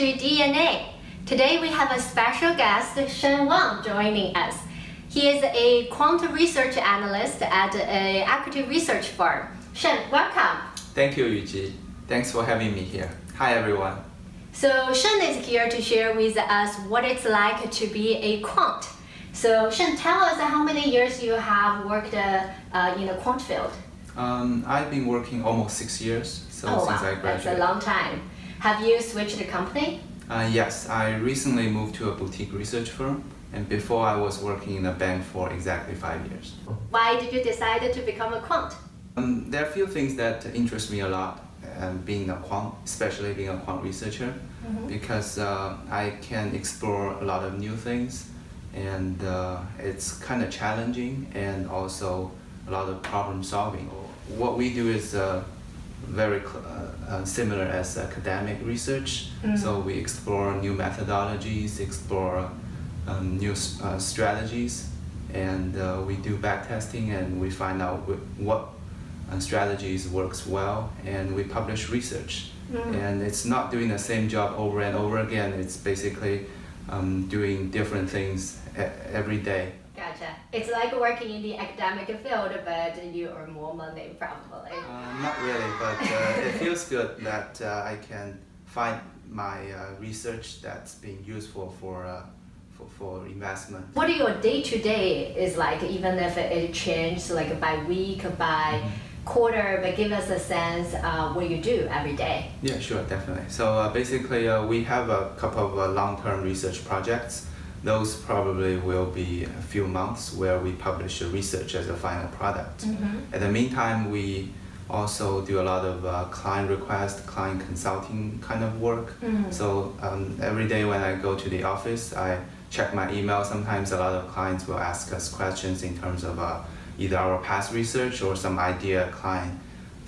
to DNA. Today we have a special guest, Sheng Wang, joining us. He is a quant research analyst at an equity research firm. Sheng, welcome. Thank you, Yuji. Thanks for having me here. Hi, everyone. So Sheng is here to share with us what it's like to be a quant. So Sheng, tell us how many years you have worked uh, uh, in the quant field. Um, I've been working almost six years, so oh, since wow. I graduated. That's a long time. Have you switched the company? Uh, yes, I recently moved to a boutique research firm, and before I was working in a bank for exactly five years. Why did you decide to become a quant? Um, there are a few things that interest me a lot, um, being a quant, especially being a quant researcher, mm -hmm. because uh, I can explore a lot of new things, and uh, it's kind of challenging and also a lot of problem solving. What we do is uh, very uh, uh, similar as academic research. Mm. So we explore new methodologies, explore um, new uh, strategies, and uh, we do backtesting and we find out what uh, strategies works well, and we publish research. Mm. And it's not doing the same job over and over again. It's basically um, doing different things every day. Gotcha. It's like working in the academic field, but you earn more money probably. Uh, not really, but uh, it feels good that uh, I can find my uh, research that's being useful for, uh, for, for investment. What are your day to day is like, even if it changes like by week, by mm -hmm quarter, but give us a sense uh, what you do every day. Yeah, sure, definitely. So uh, basically, uh, we have a couple of uh, long-term research projects. Those probably will be a few months where we publish the research as a final product. Mm -hmm. At the meantime, we also do a lot of uh, client request, client consulting kind of work. Mm -hmm. So um, every day when I go to the office, I check my email. Sometimes a lot of clients will ask us questions in terms of uh, either our past research or some idea client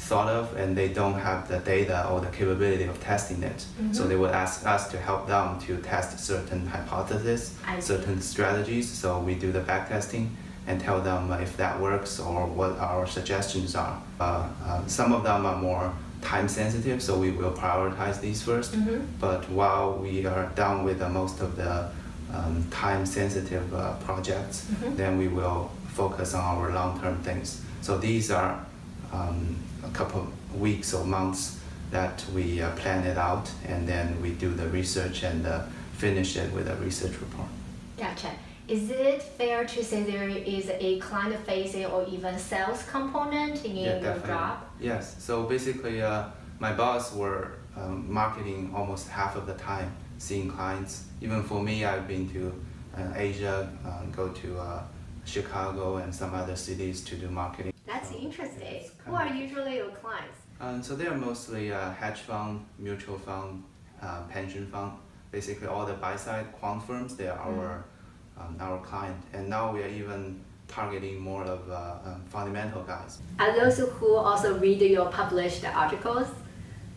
thought of and they don't have the data or the capability of testing it. Mm -hmm. So they would ask us to help them to test certain hypotheses, certain strategies. So we do the backtesting and tell them if that works or what our suggestions are. Uh, uh, some of them are more time sensitive, so we will prioritize these 1st mm -hmm. But while we are done with the most of the um, time sensitive uh, projects, mm -hmm. then we will focus on our long-term things. So these are um, a couple weeks or months that we uh, plan it out and then we do the research and uh, finish it with a research report. Gotcha. Is it fair to say there is a client-facing or even sales component in yeah, your job? Yes. So basically, uh, my boss were um, marketing almost half of the time, seeing clients. Even for me, I've been to uh, Asia, uh, go to uh, Chicago and some other cities to do marketing. That's so, interesting. Who are usually your clients? Um, so they're mostly uh, hedge fund, mutual fund, uh, pension fund, basically all the buy-side quant firms, they are mm. our, um, our client. And now we are even targeting more of uh, um, fundamental guys. Are those who also read your published articles?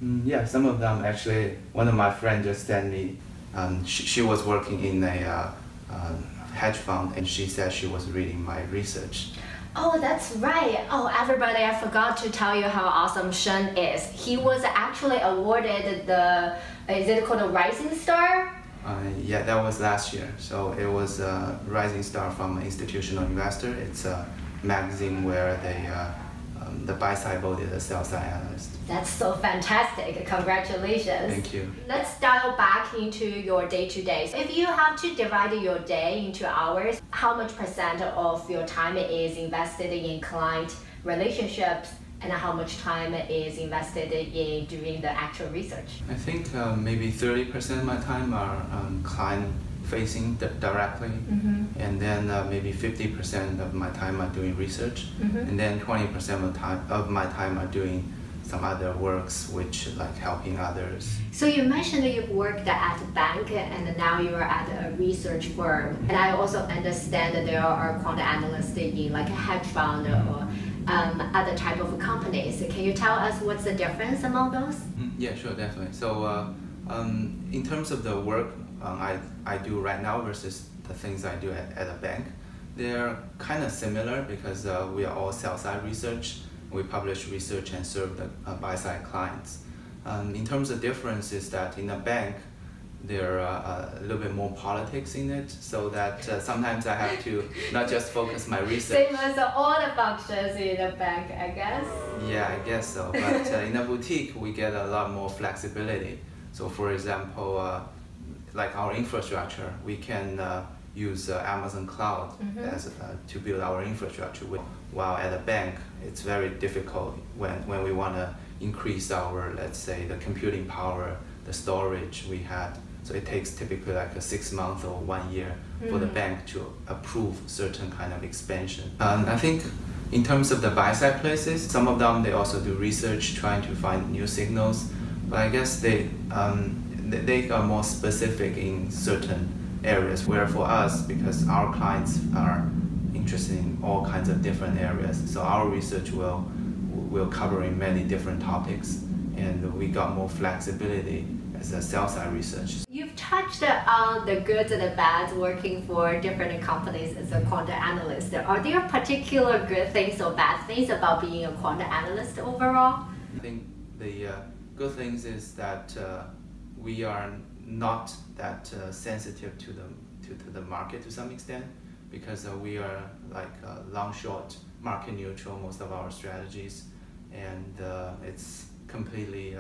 Mm, yeah, some of them actually. One of my friends just sent me, um, she, she was working in a uh, uh, hedge fund and she said she was reading my research. Oh, that's right. Oh, everybody, I forgot to tell you how awesome Sheng is. He was actually awarded the, is it called a Rising Star? Uh, yeah, that was last year. So it was a Rising Star from Institutional Investor. It's a magazine where they uh, um, the buy side voted the sell side analyst. That's so fantastic. Congratulations. Thank you. Let's dial back into your day to day. If you have to divide your day into hours, how much percent of your time is invested in client relationships and how much time is invested in doing the actual research? I think uh, maybe 30% of my time are um, client facing directly, mm -hmm. and then uh, maybe 50% of my time I'm doing research, mm -hmm. and then 20% of, time, of my time I'm doing some other works which like helping others. So you mentioned that you've worked at a bank and now you're at a research firm. And I also understand that there are quant analysts in like a hedge fund or um, other type of companies. Can you tell us what's the difference among those? Mm, yeah, sure, definitely. So uh, um, in terms of the work um, I, I do right now versus the things I do at, at a bank, they're kind of similar because uh, we are all sell-side research. We publish research and serve the uh, buy-side clients. Um, in terms of difference is that in a bank, there are uh, a little bit more politics in it, so that uh, sometimes I have to not just focus my research. Same as all the functions in a bank, I guess. Yeah, I guess so. But uh, in a boutique, we get a lot more flexibility. So, for example, uh, like our infrastructure, we can uh, use uh, Amazon Cloud mm -hmm. as to build our infrastructure. While at a bank, it's very difficult when when we want to increase our, let's say, the computing power, the storage we had so it takes typically like a six month or one year mm. for the mm. bank to approve certain kind of expansion. And I think in terms of the buy side places, some of them they also do research trying to find new signals, but I guess they um, they are more specific in certain areas. Where for us, because our clients are interested in all kinds of different areas, so our research will will cover in many different topics, and we got more flexibility as a sell side research. You've touched on the goods and the bads working for different companies as a quant analyst. Are there particular good things or bad things about being a quant analyst overall? I think the uh, good things is that uh, we are not that uh, sensitive to the to, to, the market to some extent because uh, we are like uh, long short market neutral most of our strategies and uh, it's completely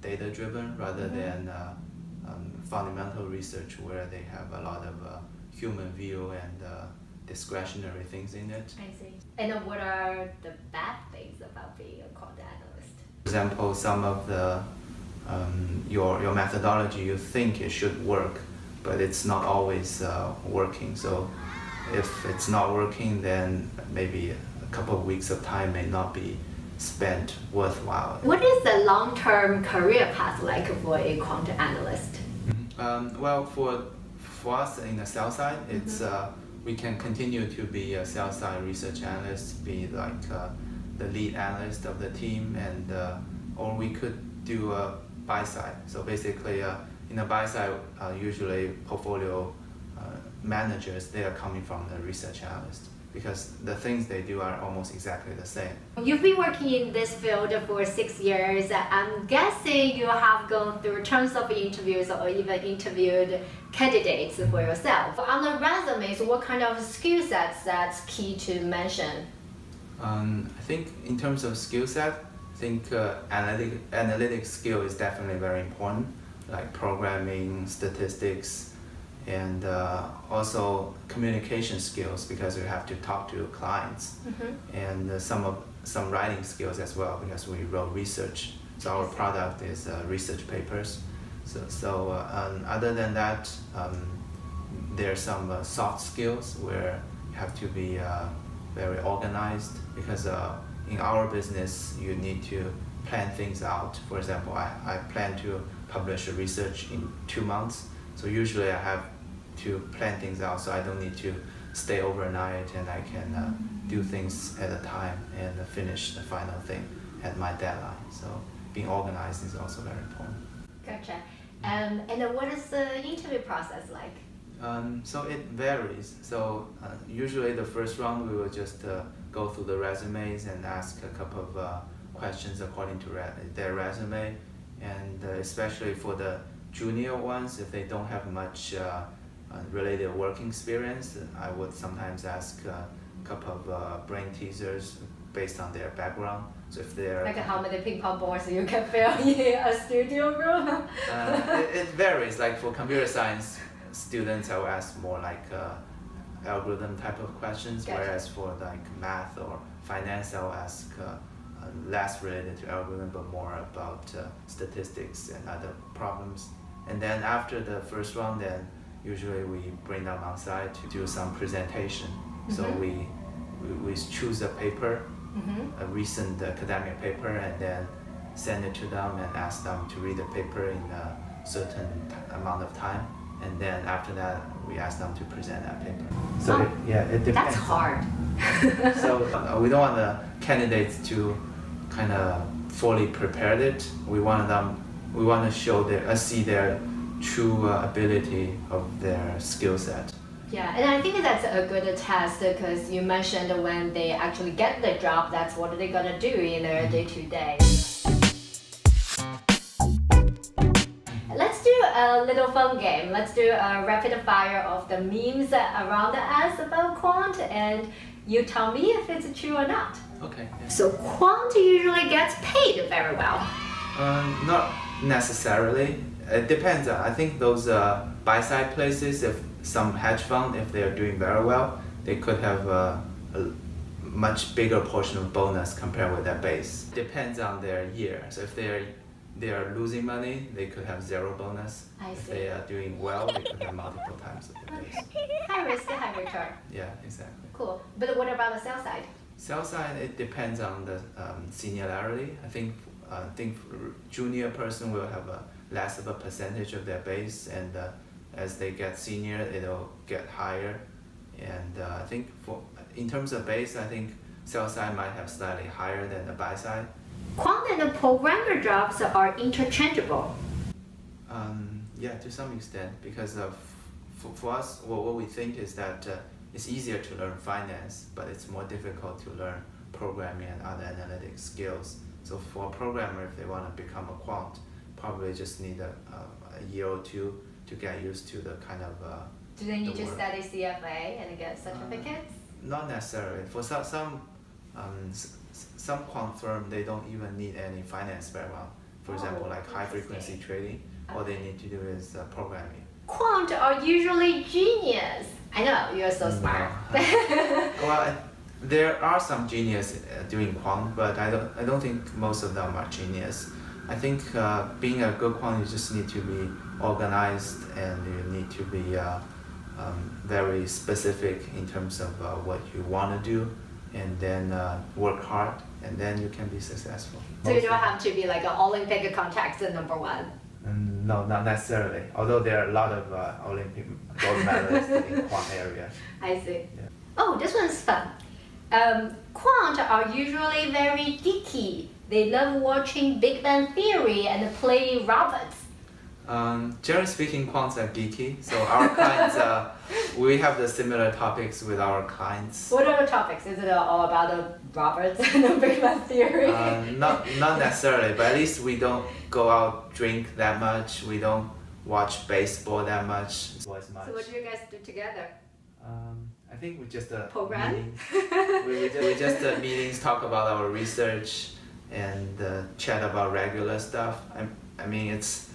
data driven rather mm-hmm. than uh, um, fundamental research where they have a lot of uh, human view and uh, discretionary things in it. I see. And what are the bad things about being a quant analyst? For example, some of the um, your your methodology you think it should work, but it's not always uh, working. So if it's not working, then maybe a couple of weeks of time may not be spent worthwhile. What is the long-term career path like for a quant analyst? Mm-hmm. Um, well, for for us in the sell side, it's mm -hmm. uh, we can continue to be a sell side research analyst, be like uh, the lead analyst of the team, and uh, or we could do a buy side. So basically, uh, in the buy side, uh, usually portfolio uh, managers they are coming from the research analyst because the things they do are almost exactly the same. You've been working in this field for six years. I'm guessing you have gone through tons of interviews or even interviewed candidates for yourself. On the resumes, what kind of skill sets that's key to mention? Um, I think in terms of skill set, I think uh, analytic, analytic skill is definitely very important, like programming, statistics, and uh, also communication skills because we have to talk to clients. Mm-hmm. and uh, some of some writing skills as well because we wrote research. So our product is uh, research papers. So, so uh, um, other than that um, there are some uh, soft skills where you have to be uh, very organized because in our business you need to plan things out for example I, I plan to publish a research in two months so usually I have to plan things out so I don't need to stay overnight and I can uh, do things at a time and finish the final thing at my deadline. So being organized is also very important. Gotcha. Um, and what is the interview process like? Um, so it varies. So uh, usually the first round we will just uh, go through the resumes and ask a couple of uh, questions according to re their resume, and uh, especially for the junior ones, if they don't have much uh, uh, related working experience, I would sometimes ask a couple of uh, brain teasers based on their background. So if they're like how many ping pong balls you can fill in a studio room? uh, it, it, varies. Like for computer science students, I will ask more like uh, algorithm type of questions, gotcha. whereas for like math or finance, I'll ask uh, uh, less related to algorithm, but more about statistics and other problems. And then after the first round, then usually we bring them outside to do some presentation. Mm-hmm. So we, we, we choose a paper, mm-hmm. a recent academic paper, and then send it to them and ask them to read the paper in a certain t- amount of time. And then after that, we ask them to present that paper. So oh, it, yeah, it depends. That's hard. so uh, we don't want the candidates to kind of fully prepared it. We want them. We want to show their, uh, see their true uh, ability of their skill set. Yeah, and I think that's a good test because you mentioned when they actually get the job, that's what they're gonna do in their day to day. Little fun game. Let's do a rapid fire of the memes around us about quant, and you tell me if it's true or not. Okay. Yeah. So quant usually gets paid very well. Um, not necessarily. It depends. I think those uh, buy side places, if some hedge fund, if they are doing very well, they could have uh, a much bigger portion of bonus compared with their base. Depends on their year. So if they are they are losing money, they could have zero bonus. If they are doing well, they could have multiple times of the base. High risk, high return. Yeah, exactly. Cool. But what about the sell side? Sell side, it depends on the um, seniority. I think uh, think junior person will have a less of a percentage of their base, and uh, as they get senior, it'll get higher. And uh, I think for in terms of base, I think sell side might have slightly higher than the buy side. Quant and the programmer jobs are interchangeable. Um, yeah, to some extent, because of for, for us, what, what we think is that uh, it's easier to learn finance, but it's more difficult to learn programming and other analytic skills. So for a programmer, if they want to become a quant, probably just need a, a, a year or two to get used to the kind of. Uh, Do they need the to work. study CFA and get certificates? Not necessarily. For some some um, some quant firm, they don't even need any finance background. For example, Oh, like high frequency trading, all they need to do is uh, programming. Quant are usually genius. I know you're so smart. Well, there are some genius uh, doing quant, but I don't, I don't think most of them are genius. I think uh, being a good quant, you just need to be organized and you need to be uh, um, very specific in terms of uh, what you want to do and then uh, work hard and then you can be successful. so you don't have to be like an Olympic contactor number one. Mm, no, not necessarily. Although there are a lot of uh, Olympic gold medalists in quant area. I see. Yeah. Oh, this one's fun. Um, quant are usually very geeky. They love watching Big Bang Theory and play robots. Um, generally speaking, quants are geeky. So our clients, uh, we have the similar topics with our clients. What are the topics? Is it all about the robots and the Big Bang Theory? Uh, not not necessarily, but at least we don't go out drink that much. We don't watch baseball that much. So much. so what do you guys do together? Um, I think we just uh, Program? meetings. we, we just, we just uh, meetings talk about our research and uh, chat about regular stuff. I, I mean it's.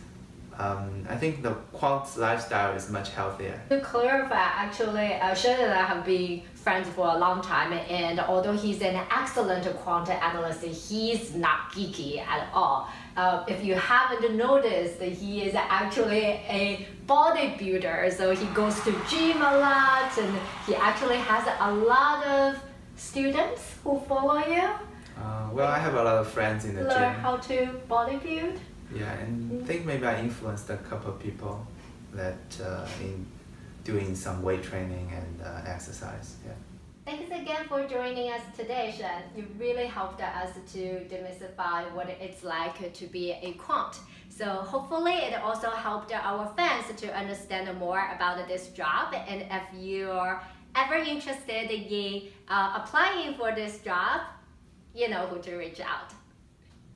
Um, I think the quant lifestyle is much healthier. To clarify, actually, uh, Sheldon and I have been friends for a long time, and although he's an excellent quant analyst, he's not geeky at all. Uh, if you haven't noticed, he is actually a bodybuilder, so he goes to gym a lot, and he actually has a lot of students who follow you, Uh, well, I have a lot of friends in the learn gym. how to bodybuild. Yeah, and I think maybe I influenced a couple of people that uh, in doing some weight training and uh, exercise. Yeah. Thanks again for joining us today, Sheng. You really helped us to demystify what it's like to be a quant. So hopefully it also helped our fans to understand more about this job. And if you're ever interested in uh, applying for this job, you know who to reach out.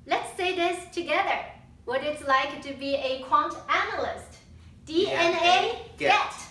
Let's say this together. What it's like to be a quant analyst. DNA, Get